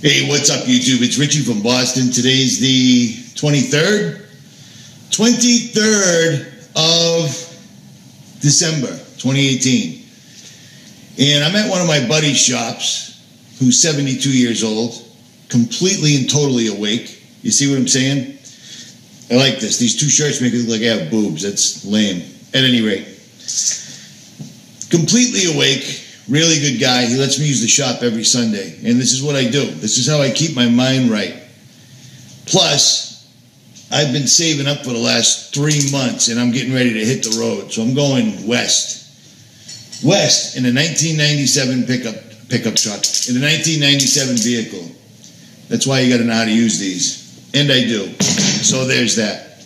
Hey, what's up, YouTube? It's Richie from Boston. Today's the 23rd, 23rd of December 2018. And I'm at one of my buddy's shops who's 72 years old, completely and totally awake. You see what I'm saying? I like this. These two shirts make it look like I have boobs. That's lame. At any rate, completely awake, really good guy. He lets me use the shop every Sunday. And this is what I do. This is how I keep my mind right. Plus, I've been saving up for the last three months and I'm getting ready to hit the road. So I'm going west. West in a 1997 pickup pickup truck, in a 1997 vehicle. That's why you got to know how to use these. And I do. So there's that.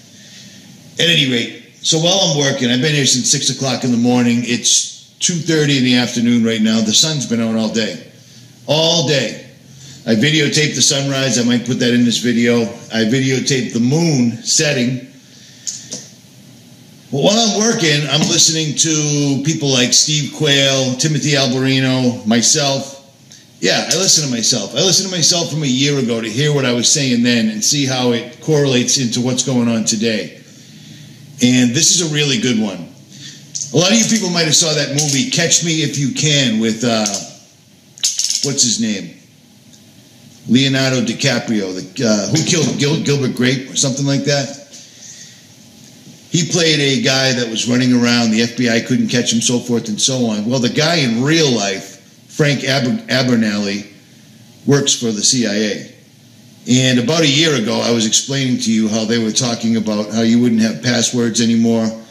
At any rate, so while I'm working, I've been here since 6 o'clock in the morning. It's 2.30 in the afternoon right now. The sun's been out all day. All day. I videotaped the sunrise. I might put that in this video. I videotaped the moon setting. Well, while I'm working, I'm listening to people like Steve Quayle, Timothy Alberino, myself. Yeah, I listen to myself. I listen to myself from a year ago to hear what I was saying then and see how it correlates into what's going on today. And this is a really good one. A lot of you people might have saw that movie Catch Me If You Can with uh, what's his name, Leonardo DiCaprio, the, uh, who killed Gil- Gilbert Grape or something like that. He played a guy that was running around. The FBI couldn't catch him, so forth and so on. Well, the guy in real life, Frank Aber- Abagnale, works for the CIA. And about a year ago, I was explaining to you how they were talking about how you wouldn't have passwords anymore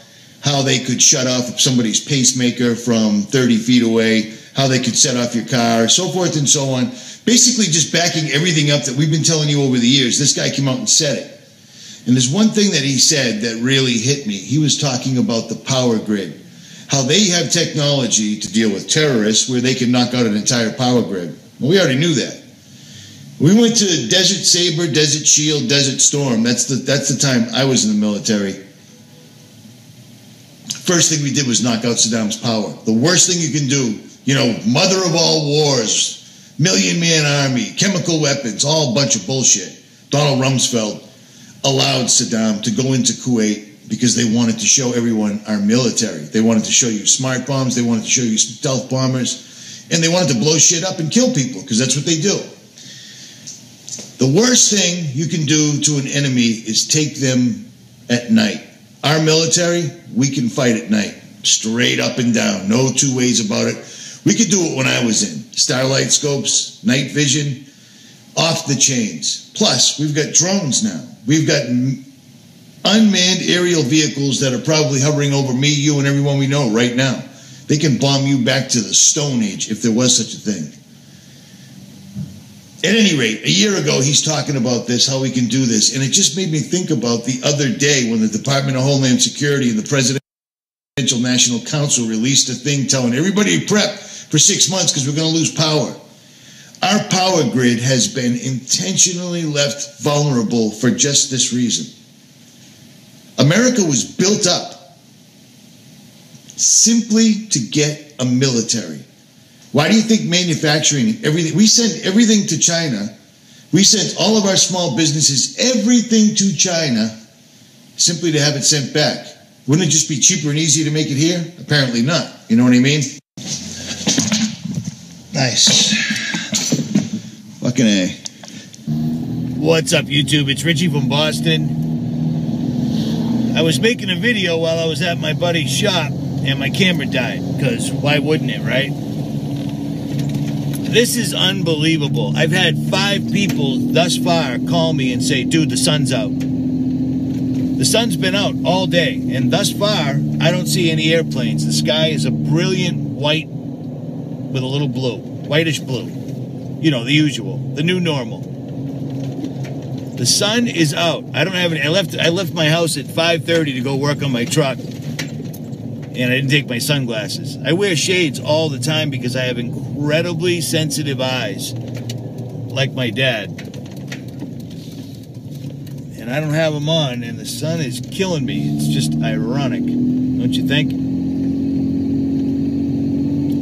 how they could shut off somebody's pacemaker from 30 feet away, how they could set off your car, so forth and so on. Basically, just backing everything up that we've been telling you over the years. This guy came out and said it. And there's one thing that he said that really hit me. He was talking about the power grid, how they have technology to deal with terrorists where they can knock out an entire power grid. Well, we already knew that. We went to Desert Saber, Desert Shield, Desert Storm. That's the that's the time I was in the military. First thing we did was knock out Saddam's power. The worst thing you can do, you know, mother of all wars, million man army, chemical weapons, all bunch of bullshit. Donald Rumsfeld allowed Saddam to go into Kuwait because they wanted to show everyone our military. They wanted to show you smart bombs, they wanted to show you stealth bombers, and they wanted to blow shit up and kill people because that's what they do. The worst thing you can do to an enemy is take them at night. Our military, we can fight at night, straight up and down, no two ways about it. We could do it when I was in starlight scopes, night vision, off the chains. Plus, we've got drones now. We've got unmanned aerial vehicles that are probably hovering over me, you, and everyone we know right now. They can bomb you back to the Stone Age if there was such a thing. At any rate, a year ago, he's talking about this, how we can do this. And it just made me think about the other day when the Department of Homeland Security and the Presidential National Council released a thing telling everybody prep for six months because we're going to lose power. Our power grid has been intentionally left vulnerable for just this reason. America was built up simply to get a military. Why do you think manufacturing everything? We send everything to China. We sent all of our small businesses everything to China simply to have it sent back. Wouldn't it just be cheaper and easier to make it here? Apparently not. You know what I mean? Nice. Fucking A. What's up, YouTube? It's Richie from Boston. I was making a video while I was at my buddy's shop and my camera died. Because why wouldn't it, right? This is unbelievable. I've had five people thus far call me and say, dude, the sun's out. The sun's been out all day, and thus far, I don't see any airplanes. The sky is a brilliant white with a little blue, whitish blue. You know, the usual, the new normal. The sun is out. I don't have any. I left. I left my house at 5:30 to go work on my truck and I didn't take my sunglasses. I wear shades all the time because I have incredibly sensitive eyes, like my dad. And I don't have them on, and the sun is killing me. It's just ironic, don't you think?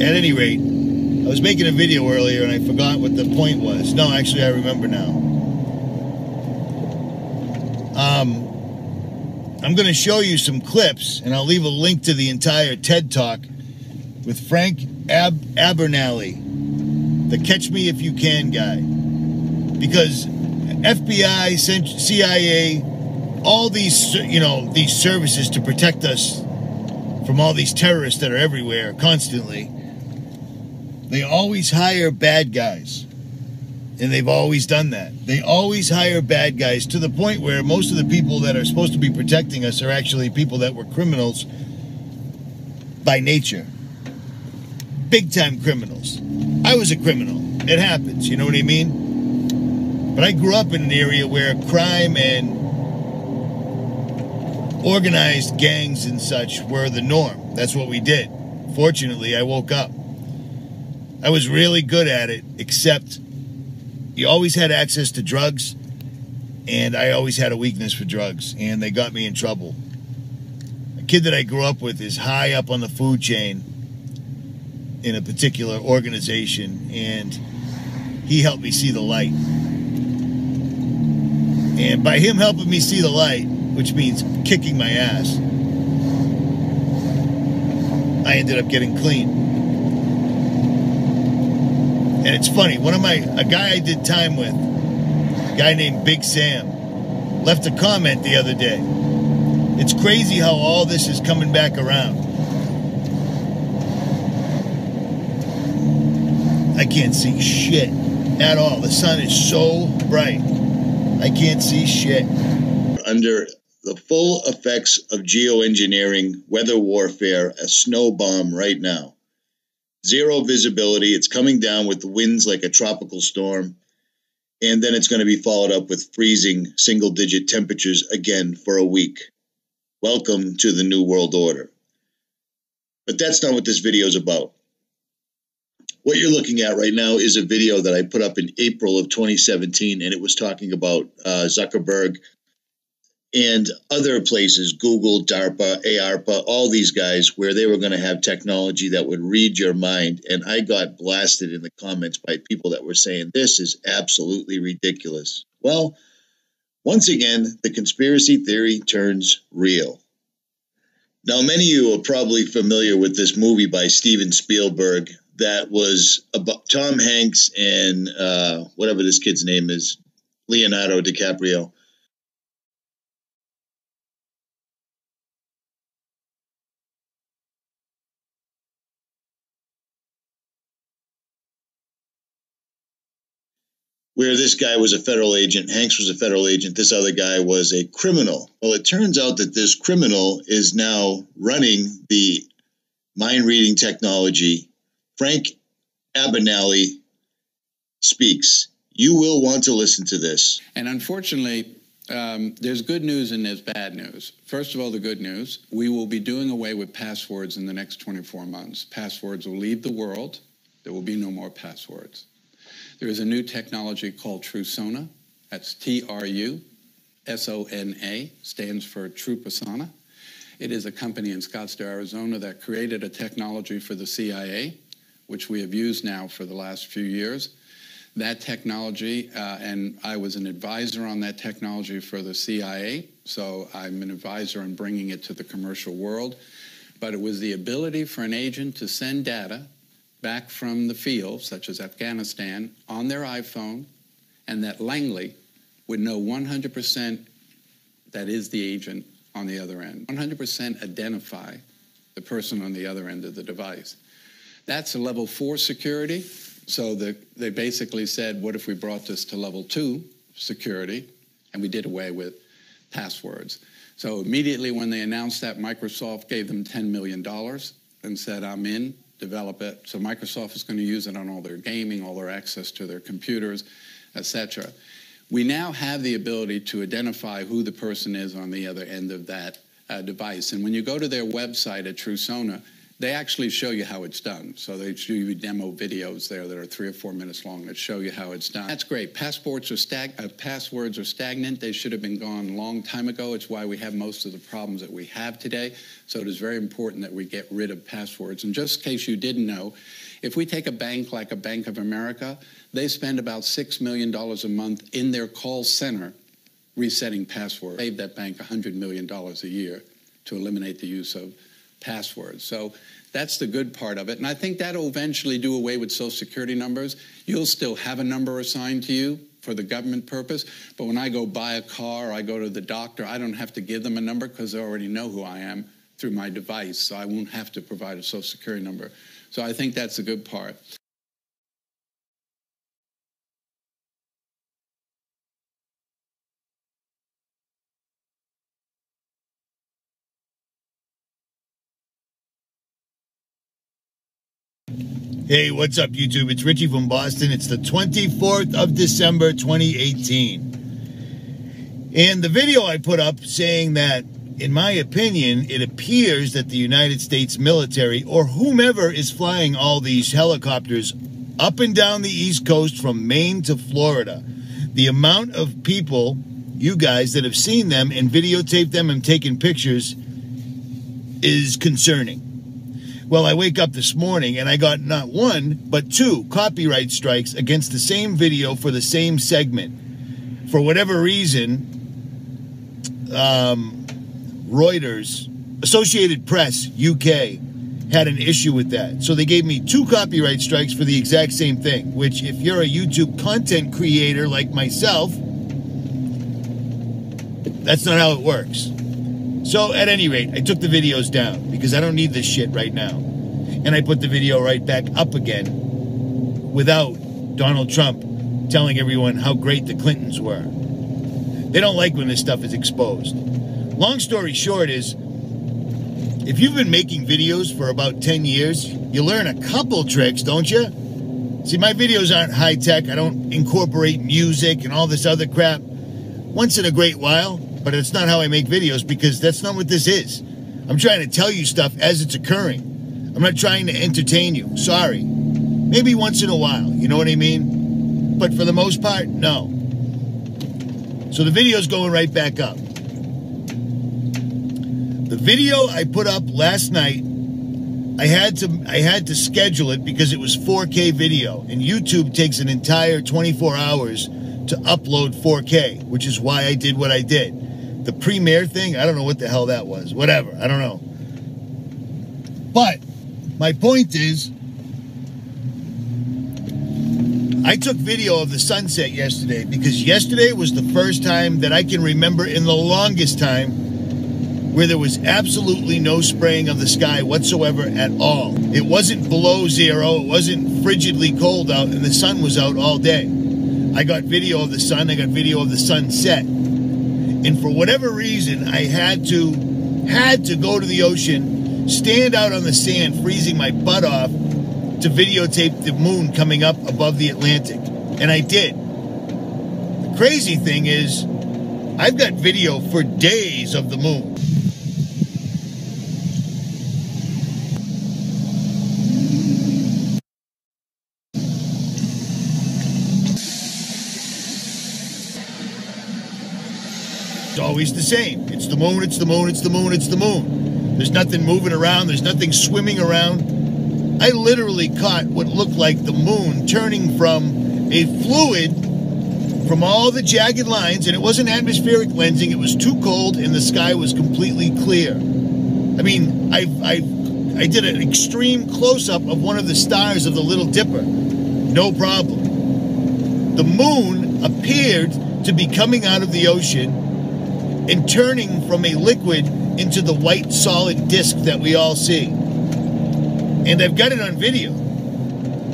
At any rate, I was making a video earlier and I forgot what the point was. No, actually, I remember now. Um, I'm going to show you some clips, and I'll leave a link to the entire TED Talk with Frank Ab- Abagnale, the Catch Me If You Can guy. Because FBI, CIA, all these, you know, these services to protect us from all these terrorists that are everywhere constantly, they always hire bad guys. And they've always done that. They always hire bad guys to the point where most of the people that are supposed to be protecting us are actually people that were criminals by nature. Big time criminals. I was a criminal. It happens, you know what I mean? But I grew up in an area where crime and organized gangs and such were the norm. That's what we did. Fortunately, I woke up. I was really good at it, except you always had access to drugs, and I always had a weakness for drugs, and they got me in trouble. A kid that I grew up with is high up on the food chain in a particular organization, and he helped me see the light. And by him helping me see the light, which means kicking my ass, I ended up getting clean. And it's funny, one of my, a guy I did time with, a guy named Big Sam, left a comment the other day. It's crazy how all this is coming back around. I can't see shit at all. The sun is so bright. I can't see shit. Under the full effects of geoengineering, weather warfare, a snow bomb right now. Zero visibility. It's coming down with winds like a tropical storm. And then it's going to be followed up with freezing single digit temperatures again for a week. Welcome to the New World Order. But that's not what this video is about. What you're looking at right now is a video that I put up in April of 2017, and it was talking about uh, Zuckerberg and other places, Google, DARPA, IARPA, all these guys, where they were going to have technology that would read your mind. And I got blasted in the comments by people that were saying, this is absolutely ridiculous. Well, once again, the conspiracy theory turns real. Now, many of you are probably familiar with this movie by Steven Spielberg that was about Tom Hanks and uh, whatever this kid's name is, Leonardo DiCaprio where this guy was a federal agent, Hanks was a federal agent, this other guy was a criminal. Well, it turns out that this criminal is now running the mind reading technology. Frank Abagnale speaks. You will want to listen to this. And unfortunately, um, there's good news and there's bad news. First of all, the good news we will be doing away with passwords in the next 24 months. Passwords will leave the world, there will be no more passwords. There is a new technology called TruSona. That's T R U S O N A, stands for True Persona. It is a company in Scottsdale, Arizona that created a technology for the CIA, which we have used now for the last few years. That technology, uh, and I was an advisor on that technology for the CIA, so I'm an advisor on bringing it to the commercial world. But it was the ability for an agent to send data back from the field, such as Afghanistan, on their iPhone, and that Langley would know 100% that is the agent on the other end. 100% identify the person on the other end of the device. That's a level four security. So the, they basically said, what if we brought this to level two security? And we did away with passwords. So immediately when they announced that, Microsoft gave them $10 million and said, I'm in develop it. So Microsoft is going to use it on all their gaming, all their access to their computers, etc. We now have the ability to identify who the person is on the other end of that uh, device. And when you go to their website at TruSona, they actually show you how it's done. So they show you demo videos there that are three or four minutes long that show you how it's done. That's great. Passports are stag- uh, passwords are stagnant. They should have been gone a long time ago. It's why we have most of the problems that we have today. So it is very important that we get rid of passwords. And just in case you didn't know, If we take a bank like a Bank of America, they spend about $6 million a month in their call center resetting passwords. Save that bank $100 million a year to eliminate the use of passwords. So that's the good part of it. And I think that'll eventually do away with Social Security numbers. You'll still have a number assigned to you for the government purpose. But when I go buy a car, or I go to the doctor, I don't have to give them a number because they already know who I am through my device. So I won't have to provide a Social Security number. So I think that's a good part. Hey, what's up, YouTube? It's Richie from Boston. It's the 24th of December, 2018. And the video I put up saying that, in my opinion, it appears that the United States military or whomever is flying all these helicopters up and down the East Coast from Maine to Florida, the amount of people, you guys, that have seen them and videotaped them and taken pictures is concerning. Well, I wake up this morning and I got not one, but two copyright strikes against the same video for the same segment. For whatever reason, um, Reuters, Associated Press, UK, had an issue with that. So they gave me two copyright strikes for the exact same thing, which, if you're a YouTube content creator like myself, that's not how it works. So, at any rate, I took the videos down because I don't need this shit right now. And I put the video right back up again without Donald Trump telling everyone how great the Clintons were. They don't like when this stuff is exposed. Long story short is if you've been making videos for about 10 years, you learn a couple tricks, don't you? See, my videos aren't high tech. I don't incorporate music and all this other crap. Once in a great while, but it's not how I make videos because that's not what this is. I'm trying to tell you stuff as it's occurring. I'm not trying to entertain you. Sorry. Maybe once in a while, you know what I mean? But for the most part, no. So the video's going right back up. The video I put up last night, I had to I had to schedule it because it was 4K video and YouTube takes an entire 24 hours to upload 4K, which is why I did what I did the premiere thing, I don't know what the hell that was. Whatever, I don't know. But my point is, I took video of the sunset yesterday because yesterday was the first time that I can remember in the longest time where there was absolutely no spraying of the sky whatsoever at all. It wasn't below zero, it wasn't frigidly cold out, and the sun was out all day. I got video of the sun, I got video of the sunset. And for whatever reason, I had to had to go to the ocean, stand out on the sand, freezing my butt off to videotape the moon coming up above the Atlantic. And I did. The crazy thing is, I've got video for days of the moon. Always the same. It's the moon, it's the moon, it's the moon, it's the moon. There's nothing moving around, there's nothing swimming around. I literally caught what looked like the moon turning from a fluid from all the jagged lines, and it wasn't atmospheric lensing, it was too cold, and the sky was completely clear. I mean, I, I, I did an extreme close up of one of the stars of the Little Dipper. No problem. The moon appeared to be coming out of the ocean and turning from a liquid into the white solid disc that we all see. And I've got it on video.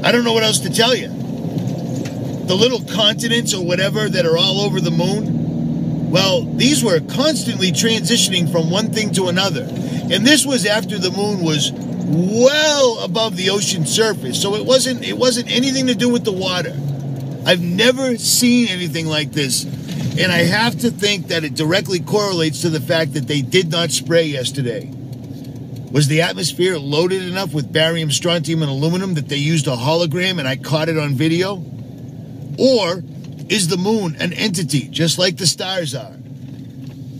I don't know what else to tell you. The little continents or whatever that are all over the moon, well, these were constantly transitioning from one thing to another. And this was after the moon was well above the ocean surface. So it wasn't it wasn't anything to do with the water. I've never seen anything like this and I have to think that it directly correlates to the fact that they did not spray yesterday. Was the atmosphere loaded enough with barium, strontium, and aluminum that they used a hologram and I caught it on video? Or is the moon an entity just like the stars are?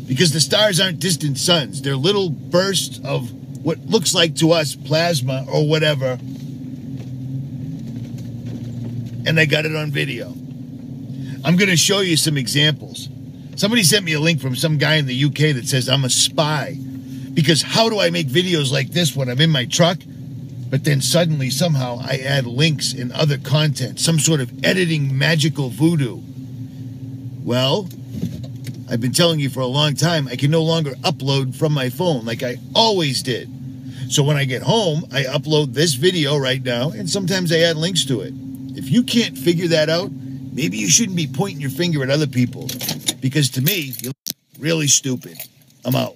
Because the stars aren't distant suns, they're little bursts of what looks like to us plasma or whatever and I got it on video. I'm going to show you some examples. Somebody sent me a link from some guy in the UK that says I'm a spy. Because how do I make videos like this when I'm in my truck? But then suddenly, somehow, I add links and other content, some sort of editing magical voodoo. Well, I've been telling you for a long time I can no longer upload from my phone like I always did. So when I get home, I upload this video right now, and sometimes I add links to it. If you can't figure that out, maybe you shouldn't be pointing your finger at other people. Because to me, you're really stupid. I'm out.